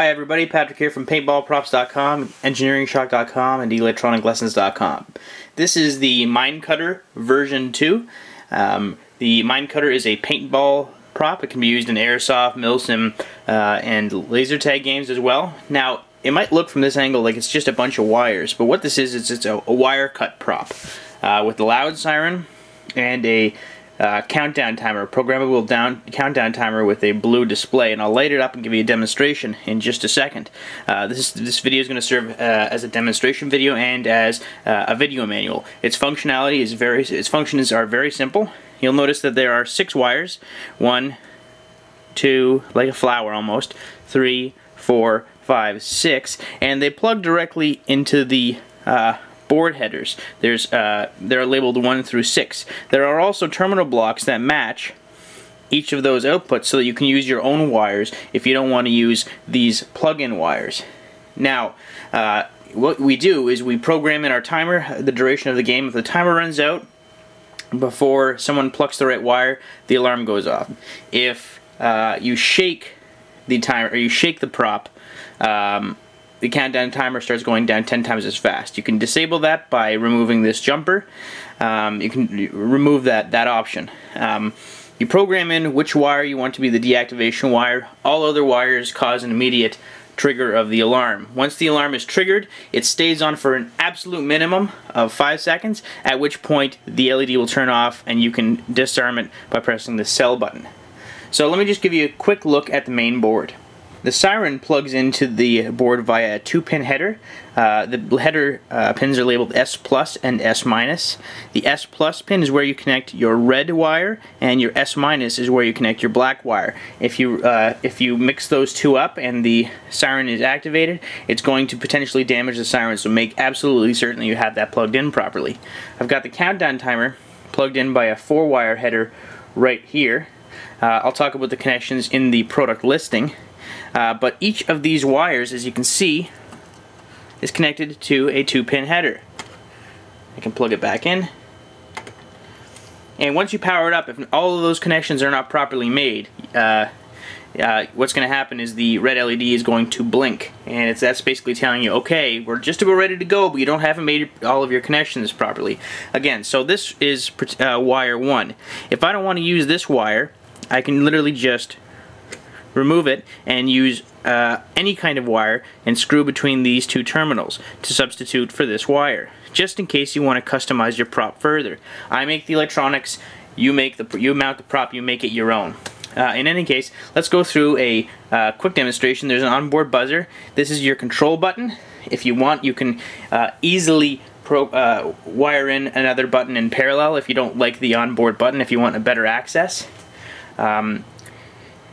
Hi everybody, Patrick here from paintballprops.com, engineeringshock.com, and electroniclessons.com. This is the Mine Cutter version 2. Um, the Mine Cutter is a paintball prop. It can be used in airsoft, milsim, uh, and laser tag games as well. Now, it might look from this angle like it's just a bunch of wires, but what this is, is it's a, a wire cut prop uh, with a loud siren and a uh, countdown timer, programmable down countdown timer with a blue display, and I'll light it up and give you a demonstration in just a second. Uh, this this video is going to serve uh, as a demonstration video and as uh, a video manual. Its functionality is very, its functions are very simple. You'll notice that there are six wires, one, two, like a flower almost, three, four, five, six, and they plug directly into the uh, board headers. There's uh, They're labeled 1 through 6. There are also terminal blocks that match each of those outputs so that you can use your own wires if you don't want to use these plug-in wires. Now, uh, what we do is we program in our timer the duration of the game. If the timer runs out before someone plucks the right wire, the alarm goes off. If uh, you shake the timer, or you shake the prop, um, the countdown timer starts going down 10 times as fast. You can disable that by removing this jumper. Um, you can remove that, that option. Um, you program in which wire you want to be the deactivation wire. All other wires cause an immediate trigger of the alarm. Once the alarm is triggered, it stays on for an absolute minimum of 5 seconds, at which point the LED will turn off and you can disarm it by pressing the sell button. So let me just give you a quick look at the main board. The siren plugs into the board via a two-pin header. Uh, the header uh, pins are labeled S plus and S minus. The S plus pin is where you connect your red wire, and your S minus is where you connect your black wire. If you uh, if you mix those two up and the siren is activated, it's going to potentially damage the siren. So make absolutely certain that you have that plugged in properly. I've got the countdown timer plugged in by a four-wire header right here. Uh, I'll talk about the connections in the product listing. Uh, but each of these wires, as you can see, is connected to a two-pin header. I can plug it back in. And once you power it up, if all of those connections are not properly made, uh, uh, what's going to happen is the red LED is going to blink. And it's that's basically telling you, okay, we're just about ready to go, but you don't haven't made all of your connections properly. Again, so this is uh, wire 1. If I don't want to use this wire, I can literally just remove it and use uh, any kind of wire and screw between these two terminals to substitute for this wire just in case you want to customize your prop further. I make the electronics, you make the you mount the prop, you make it your own. Uh, in any case, let's go through a uh, quick demonstration. There's an onboard buzzer. This is your control button. If you want, you can uh, easily Pro, uh, wire in another button in parallel if you don't like the onboard button, if you want a better access. Um,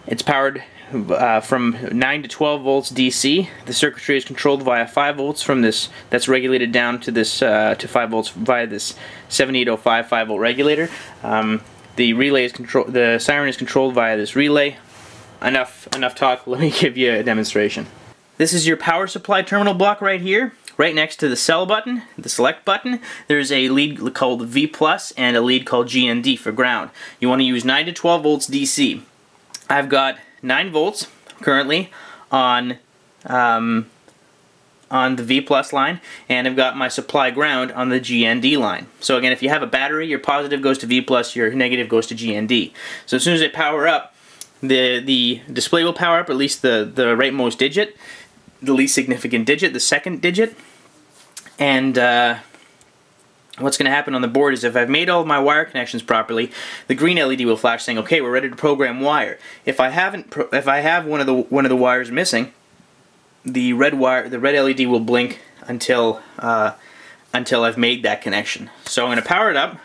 it's powered uh, from 9 to 12 volts DC. The circuitry is controlled via 5 volts from this, that's regulated down to this uh, to 5 volts via this 7805 5 volt regulator. Um, the relay is control, the siren is controlled via this relay. Enough, enough talk. Let me give you a demonstration. This is your power supply terminal block right here. Right next to the sell button, the select button, there's a lead called V plus and a lead called GND for ground. You want to use 9 to 12 volts DC. I've got 9 volts currently on um, on the V plus line and I've got my supply ground on the GND line. So again if you have a battery your positive goes to V plus your negative goes to GND. So as soon as I power up the the display will power up at least the the rightmost digit the least significant digit the second digit and uh, what's going to happen on the board is if I've made all my wire connections properly, the green LED will flash saying, "Okay, we're ready to program wire." If I haven't, if I have one of the one of the wires missing, the red wire, the red LED will blink until uh, until I've made that connection. So I'm going to power it up.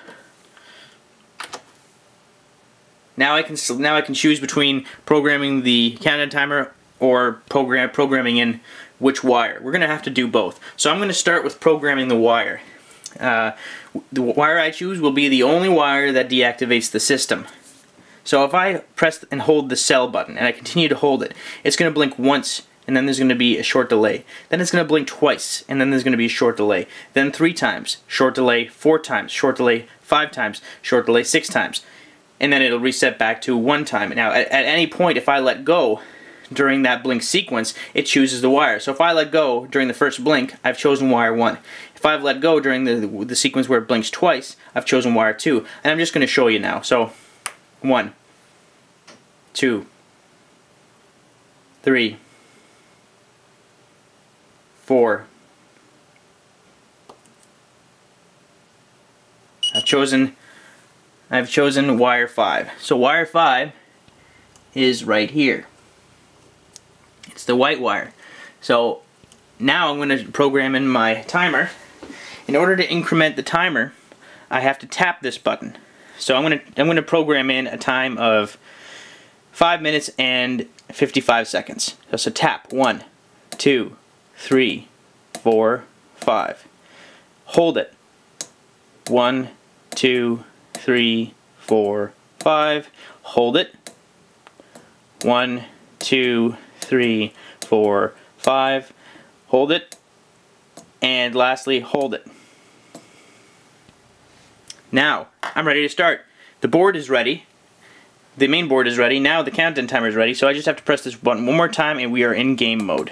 Now I can now I can choose between programming the countdown timer or program programming in which wire. We're going to have to do both. So I'm going to start with programming the wire. Uh, the wire I choose will be the only wire that deactivates the system. So if I press and hold the sell button and I continue to hold it, it's going to blink once and then there's going to be a short delay. Then it's going to blink twice and then there's going to be a short delay. Then three times, short delay, four times, short delay, five times, short delay, six times. And then it'll reset back to one time. Now at, at any point if I let go, during that blink sequence, it chooses the wire. So if I let go during the first blink, I've chosen wire 1. If I've let go during the, the sequence where it blinks twice, I've chosen wire 2. And I'm just going to show you now. So, 1, 2, 3, 4, I've chosen I've chosen wire 5. So wire 5 is right here. It's the white wire. So now I'm going to program in my timer. In order to increment the timer, I have to tap this button. So I'm going to I'm going to program in a time of 5 minutes and 55 seconds. So, so tap 1, 2, 3, 4, 5. Hold it. 1, two, three, four, five. Hold it. One, two, three, four, five. Hold it. And lastly, hold it. Now, I'm ready to start. The board is ready. The main board is ready. Now the countdown timer is ready, so I just have to press this button one more time and we are in game mode.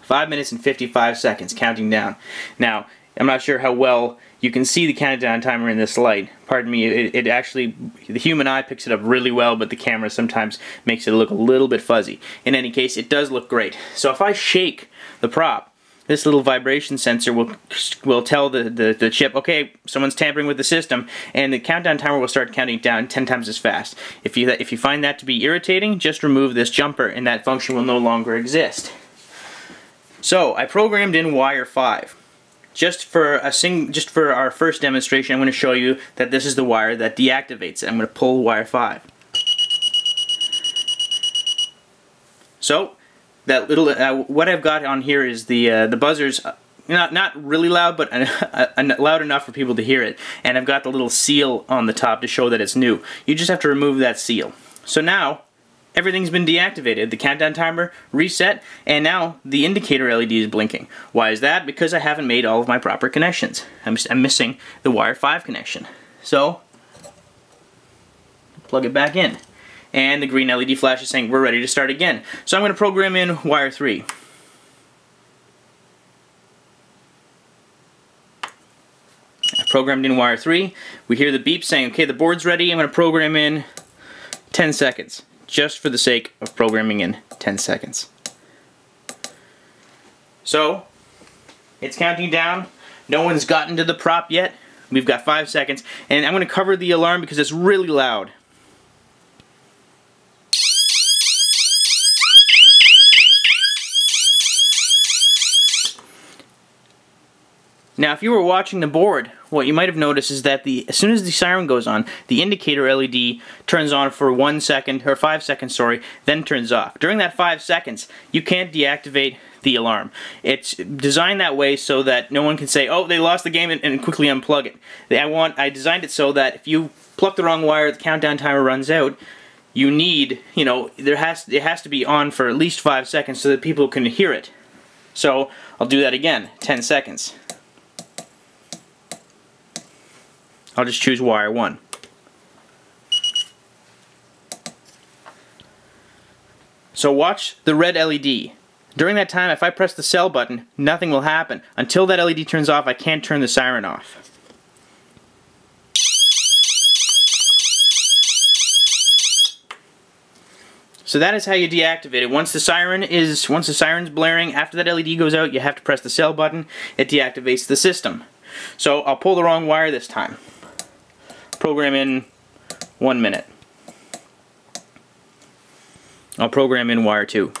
5 minutes and 55 seconds, counting down. Now, I'm not sure how well you can see the countdown timer in this light. Pardon me, it, it, actually, the human eye picks it up really well, but the camera sometimes makes it look a little bit fuzzy. In any case, it does look great. So if I shake the prop, this little vibration sensor will will tell the, the, the chip, okay, someone's tampering with the system, and the countdown timer will start counting down 10 times as fast. If you, if you find that to be irritating, just remove this jumper, and that function will no longer exist. So, I programmed in wire 5 just for a sing just for our first demonstration I'm going to show you that this is the wire that deactivates it. I'm going to pull wire 5 so that little uh, what I've got on here is the uh, the buzzers uh, not not really loud but loud enough for people to hear it. And I've got the little seal on the top to show that it's new. You just have to remove that seal. So now everything's been deactivated. The countdown timer reset, and now the indicator LED is blinking. Why is that? Because I haven't made all of my proper connections. I'm, I'm missing the wire 5 connection. So, plug it back in. And the green LED flash is saying we're ready to start again. So I'm going to program in wire 3. I programmed in wire 3. We hear the beep saying, okay, the board's ready. I'm going to program in 10 seconds just for the sake of programming in 10 seconds. So, it's counting down. No one's gotten to the prop yet. We've got five seconds. And I'm going to cover the alarm because it's really loud. Now, if you were watching the board, what you might have noticed is that the as soon as the siren goes on, the indicator LED turns on for one second, or five seconds, sorry, then turns off. During that five seconds, you can't deactivate the alarm. It's designed that way so that no one can say, oh, they lost the game and, and quickly unplug it. I want, I designed it so that if you pluck the wrong wire, the countdown timer runs out, you need, you know, there has it has to be on for at least five seconds so that people can hear it. So I'll do that again, 10 seconds. I'll just choose wire 1. So watch the red LED. During that time, if I press the sell button, nothing will happen. Until that LED turns off, I can't turn the siren off. So that is how you deactivate it. Once the siren is, once the siren's blaring, after that LED goes out, you have to press the sell button. It deactivates the system. So I'll pull the wrong wire this time program in one minute. I'll program in wire 2.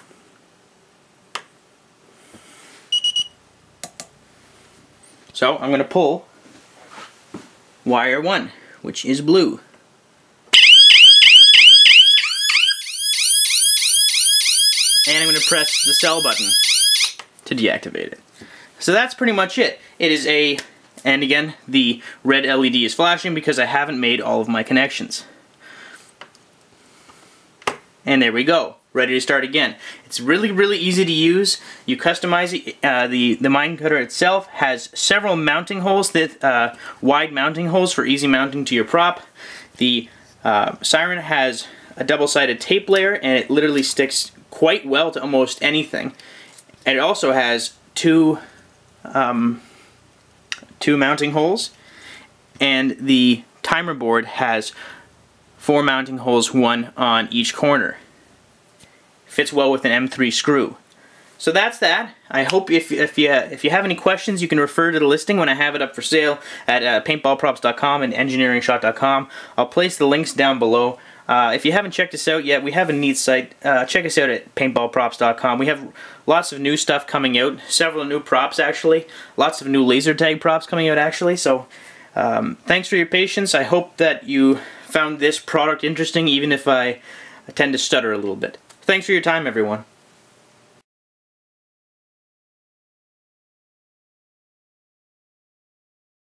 So I'm going to pull wire 1, which is blue. And I'm going to press the sell button to deactivate it. So that's pretty much it. It is a and again, the red LED is flashing because I haven't made all of my connections. And there we go, ready to start again. It's really, really easy to use. You customize it. Uh, the, the mine cutter itself has several mounting holes, that uh, wide mounting holes for easy mounting to your prop. The uh, siren has a double-sided tape layer and it literally sticks quite well to almost anything. And it also has two um, two mounting holes, and the timer board has four mounting holes, one on each corner. Fits well with an M3 screw. So that's that. I hope if, if you if you have any questions, you can refer to the listing when I have it up for sale at uh, paintballprops.com and engineeringshock.com. I'll place the links down below. Uh, if you haven't checked us out yet, we have a neat site. Uh, check us out at paintballprops.com. We have lots of new stuff coming out. Several new props, actually. Lots of new laser tag props coming out, actually. So um, thanks for your patience. I hope that you found this product interesting, even if I tend to stutter a little bit. Thanks for your time, everyone.